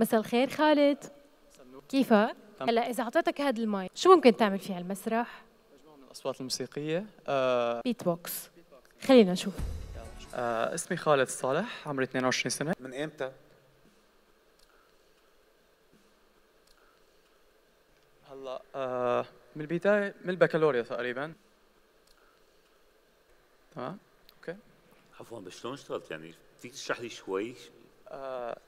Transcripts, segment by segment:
مساء الخير خالد. كيفك؟ هلا إذا أعطيتك هذا الماي شو ممكن تعمل فيه على المسرح؟ مجموعة من الأصوات الموسيقية. آه beat box خلينا نشوف. آه اسمي خالد صالح عمري 22 سنة. من إمتى؟ هلا آه من البداية من البكالوريا تقريبا. تمام؟ okay. عفوا بس شلون اشتغلت؟ يعني فيك تشرح لي شوي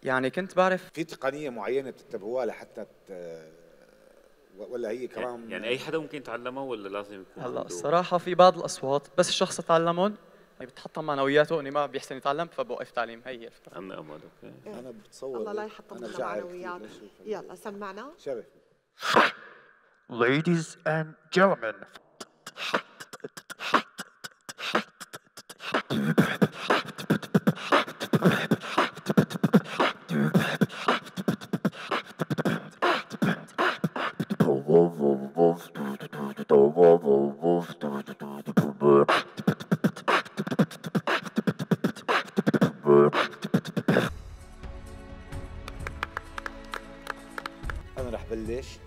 يعني كنت بعرف في تقنية معينة بتتبعوها لحتى ت... ولا هي كمان يعني, يعني أي حدا ممكن يتعلمها ولا لازم يكون هلا الصراحة في بعض الأصوات بس الشخص تعلمهم يعني بتحطم معنوياته إني ما بيحسن يتعلم فبوقف تعليم هي الفكرة. عم أمل أوكي. أنا بتصور الله لا يحطم أنا لنا بشعر معنويات كتير بشوف ال- يلا سمعنا. شرف. Ladies and gentlemen, أنا رح بلش.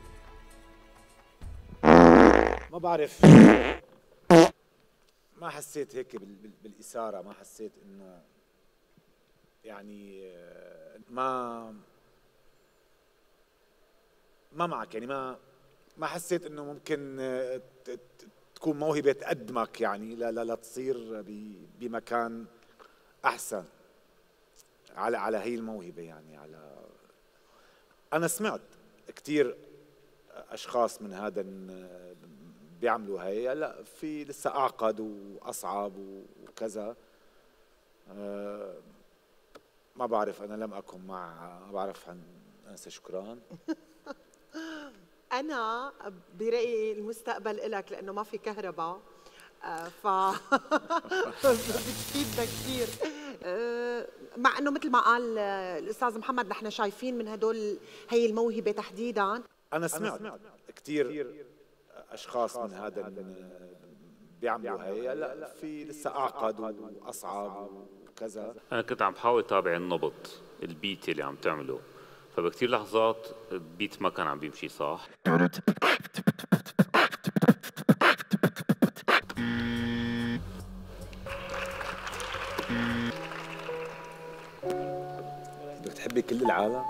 ما بعرف. ما حسيت هيك بال- بال- بالإثارة ما حسيت إنه يعني آه، ما ما معك يعني ما ما حسيت إنه ممكن آه، تكون موهبة تقدمك يعني لا لا لا تصير بمكان أحسن على على هي الموهبة يعني على أنا سمعت كثير أشخاص من هذا بيعملوا هي هلأ في لسه أعقد وأصعب وكذا. آه، ما بعرف أنا لم أكن مع ما بعرف عن انسه شكران أنا برأيي المستقبل إلك لأنه ما في كهرباء آه، ف بتفيدنا كثير. آه، مع إنه مثل ما قال الأستاذ محمد نحن شايفين من هدول هي الموهبة تحديدا. أنا سمعت كثير أشخاص من هذا بيعملوا هي هلا في لسه أعقد وأصعب وكذا. أنا كنت عم بحاول أتابع النبض البيت اللي عم تعمله. فبكتير لحظات البيت ما كان عم بيمشي صح. بدك تحبي كل العالم؟